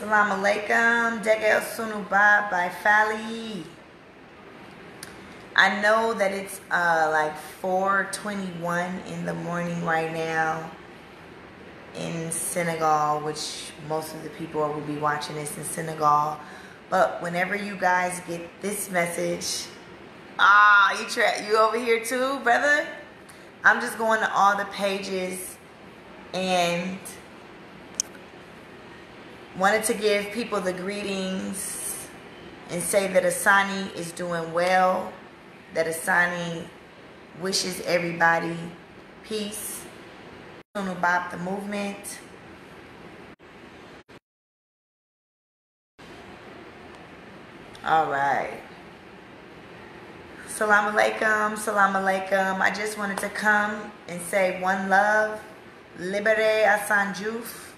Salam alaikum. Degel Sunuba by Fali. I know that it's uh, like 4:21 in the morning right now in Senegal, which most of the people will be watching this in Senegal. But whenever you guys get this message, ah, you tra- you over here too, brother. I'm just going to all the pages and wanted to give people the greetings and say that Asani is doing well, that Asani wishes everybody peace. About the movement. All right. Salam alaikum, salam alaikum. I just wanted to come and say one love. Libere Assane Diouf.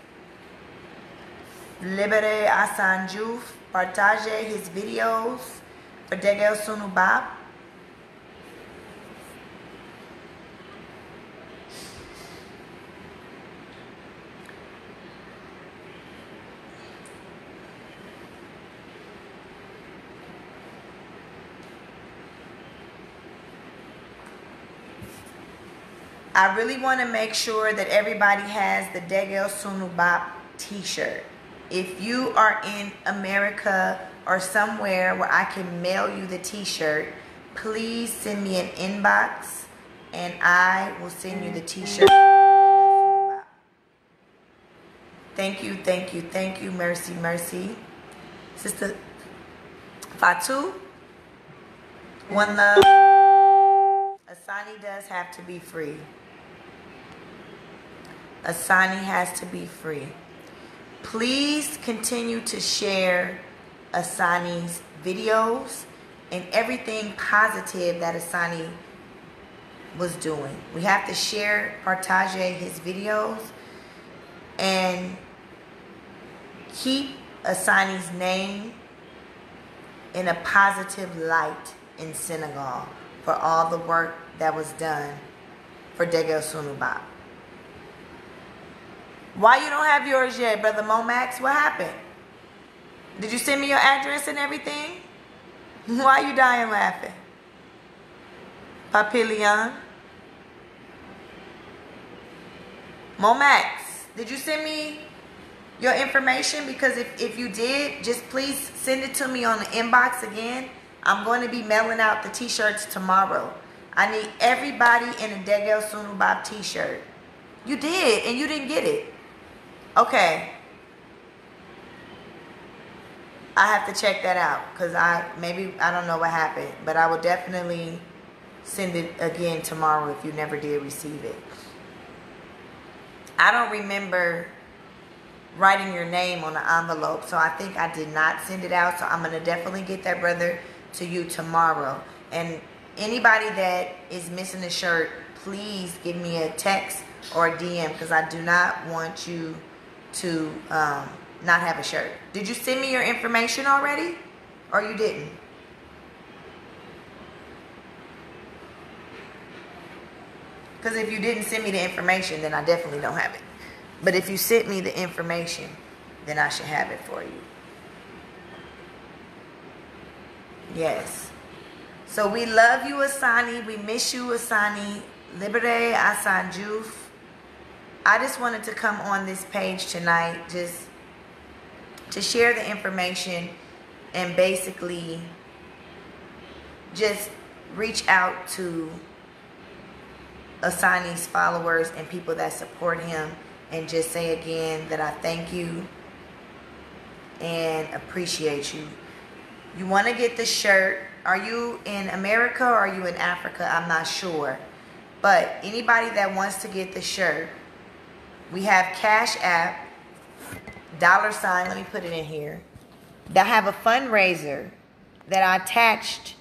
Libere Assane Diouf. Partage his videos for Degel Sunubab. I really want to make sure that everybody has the Degel Sunubap t-shirt. If you are in America or somewhere where I can mail you the t-shirt, please send me an inbox and I will send you the t-shirt. Thank you, thank you, thank you. Mercy, mercy. Sister Fatu, one love. Asani does have to be free. Asani has to be free. Please continue to share Asani's videos and everything positive that Asani was doing. We have to share, partage his videos, and keep Asani's name in a positive light in Senegal for all the work that was done for Degel Sunubab. Why you don't have yours yet, Brother Momax? What happened? Did you send me your address and everything? Why you dying laughing? Papillion? Momax, did you send me your information? Because if, if you did, just please send it to me on the inbox again. I'm going to be mailing out the t-shirts tomorrow. I need everybody in a Degel Sunubab t-shirt. You did, and you didn't get it. Okay. I have to check that out because I maybe I don't know what happened, but I will definitely send it again tomorrow if you never did receive it. I don't remember writing your name on the envelope, so I think I did not send it out. So I'm gonna definitely get that brother to you tomorrow. And anybody that is missing a shirt, please give me a text or a DM because I do not want you to um, not have a shirt. Did you send me your information already? Or you didn't? Because if you didn't send me the information, then I definitely don't have it. But if you sent me the information, then I should have it for you. Yes. So we love you, Asani. We miss you, Asani. Libere Assane Diouf. I just wanted to come on this page tonight just to share the information and basically just reach out to Asani's followers and people that support him and just say again that I thank you and appreciate you. You want to get the shirt. Are you in America or are you in Africa? I'm not sure. But anybody that wants to get the shirt, we have Cash App, dollar sign, let me put it in here. That have a fundraiser that I attached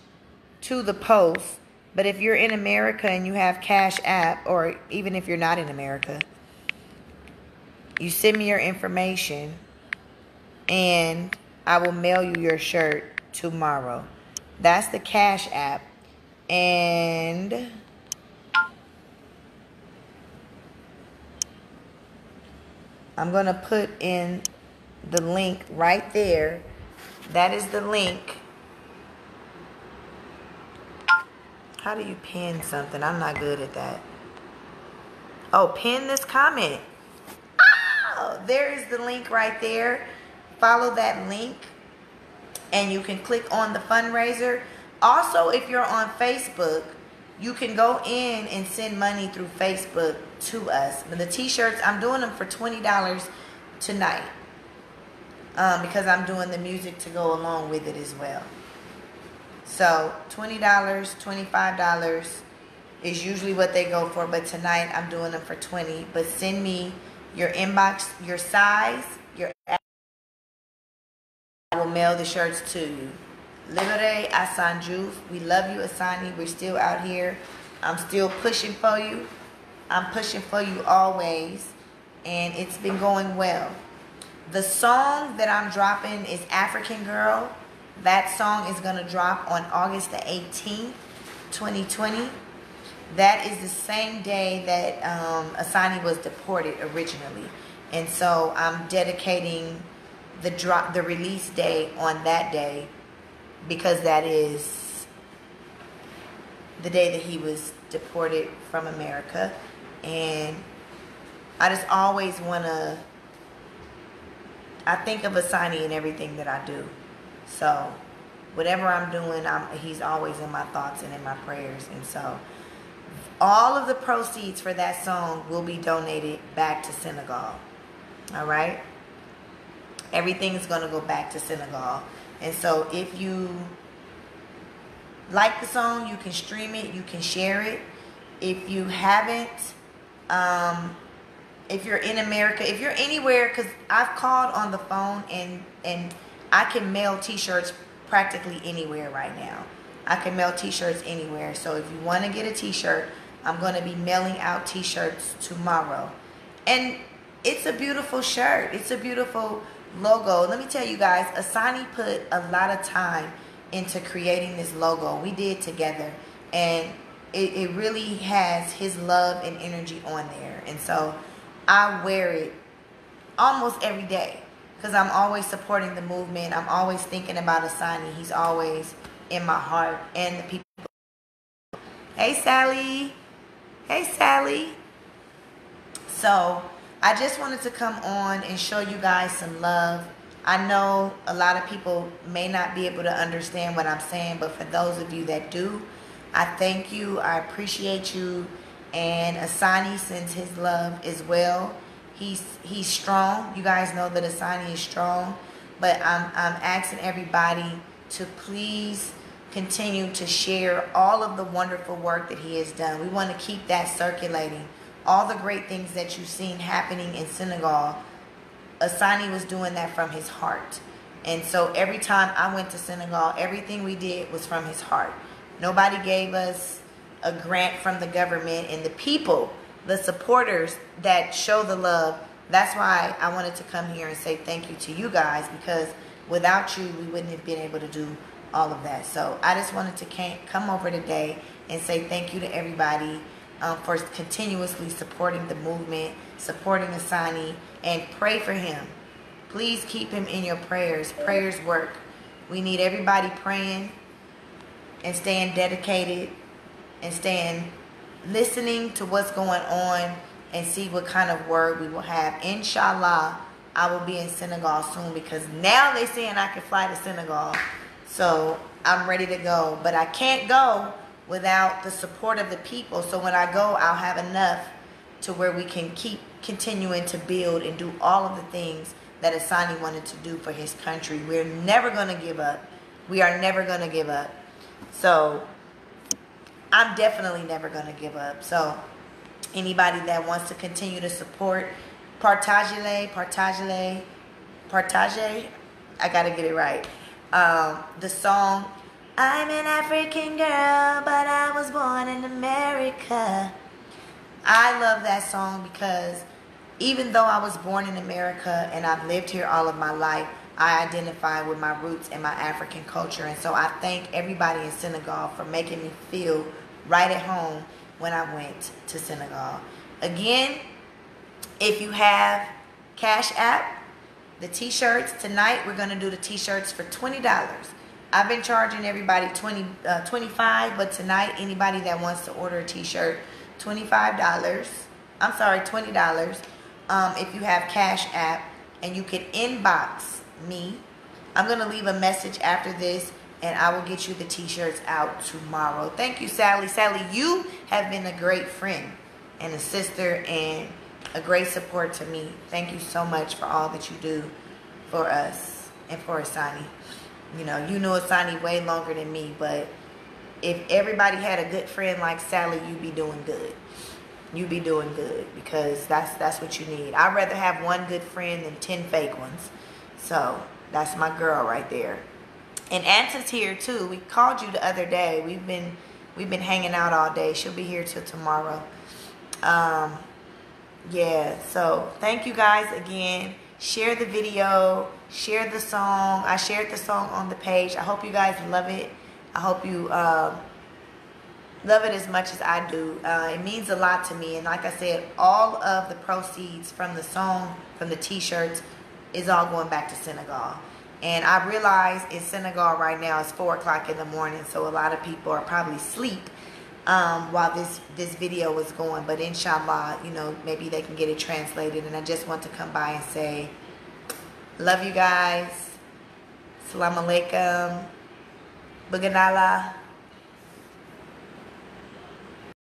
to the post. But if you're in America and you have Cash App, or even if you're not in America, you send me your information and I will mail you your shirt tomorrow. That's the Cash App. And I'm going to put in the link right there. That is the link. How do you pin something? I'm not good at that. Oh, pin this comment. Oh, there is the link right there. Follow that link and you can click on the fundraiser. Also, if you're on Facebook, you can go in and send money through Facebook to us. But the t-shirts, I'm doing them for $20 tonight um, because I'm doing the music to go along with it as well. So $20, $25 is usually what they go for, but tonight I'm doing them for 20. But send me your inbox, your size, your I will mail the shirts to you. Libere Assane Diouf. We love you, Asani. We're still out here. I'm still pushing for you. I'm pushing for you always. And it's been going well. The song that I'm dropping is African Girl. That song is going to drop on August the 18th, 2020. That is the same day that um, Asani was deported originally. And so I'm dedicating the drop the release day on that day because that is the day that he was deported from America and I just always want to I think of Asani in everything that I do. So whatever I'm doing, I'm, he's always in my thoughts and in my prayers. And so all of the proceeds for that song will be donated back to Senegal. All right? everything's going to go back to Senegal. And so if you like the song, you can stream it, you can share it. If you haven't, um, if you're in America, if you're anywhere, because I've called on the phone and, and I can mail t-shirts practically anywhere right now. I can mail t-shirts anywhere. So if you want to get a t-shirt, I'm going to be mailing out t-shirts tomorrow. And it's a beautiful shirt. It's a beautiful logo. Let me tell you guys, Asani put a lot of time into creating this logo. We did together. And it, it really has his love and energy on there. And so I wear it almost every day because I'm always supporting the movement. I'm always thinking about Asani. He's always in my heart and the people. Hey, Sally. Hey, Sally. So I just wanted to come on and show you guys some love. I know a lot of people may not be able to understand what I'm saying, but for those of you that do, I thank you. I appreciate you. And Asani sends his love as well. He's he's strong. You guys know that Asani is strong. But I'm I'm asking everybody to please continue to share all of the wonderful work that he has done. We want to keep that circulating all the great things that you've seen happening in Senegal, Asani was doing that from his heart. And so every time I went to Senegal, everything we did was from his heart. Nobody gave us a grant from the government and the people, the supporters that show the love. That's why I wanted to come here and say thank you to you guys because without you, we wouldn't have been able to do all of that. So I just wanted to come over today and say thank you to everybody um, for continuously supporting the movement, supporting Asani, and pray for him. Please keep him in your prayers. Prayers work. We need everybody praying and staying dedicated and staying listening to what's going on and see what kind of word we will have. Inshallah, I will be in Senegal soon because now they're saying I can fly to Senegal. So I'm ready to go. But I can't go without the support of the people. So when I go, I'll have enough to where we can keep continuing to build and do all of the things that Asani wanted to do for his country. We're never going to give up. We are never going to give up. So I'm definitely never going to give up. So anybody that wants to continue to support Partagele, Partagele, Partage, I got to get it right. Um, the song I'm an African girl, but I was born in America. I love that song because even though I was born in America and I've lived here all of my life, I identify with my roots and my African culture. And so I thank everybody in Senegal for making me feel right at home when I went to Senegal. Again, if you have Cash App, the t-shirts tonight we're going to do the t-shirts for $20 i've been charging everybody 20 uh, 25 but tonight anybody that wants to order a t-shirt $25 i'm sorry $20 um, if you have cash app and you can inbox me i'm going to leave a message after this and I will get you the t-shirts out tomorrow. Thank you, Sally. Sally, you have been a great friend and a sister and a great support to me. Thank you so much for all that you do for us and for Asani. You know, you know Asani way longer than me, but if everybody had a good friend like Sally, you'd be doing good. You'd be doing good because that's that's what you need. I'd rather have one good friend than 10 fake ones. So that's my girl right there. And Anta's here too. We called you the other day. We've been we've been hanging out all day. She'll be here till tomorrow. Um, yeah, so thank you guys again. Share the video, share the song. I shared the song on the page. I hope you guys love it. I hope you uh, love it as much as I do. Uh, it means a lot to me. And like I said, all of the proceeds from the song, from the t-shirts, is all going back to Senegal. And I realize in Senegal right now it's 4 o'clock in the morning, so a lot of people are probably asleep um, while this, this video is going. But inshallah, you know, maybe they can get it translated. And I just want to come by and say, love you guys. Salam alaikum. Baganala.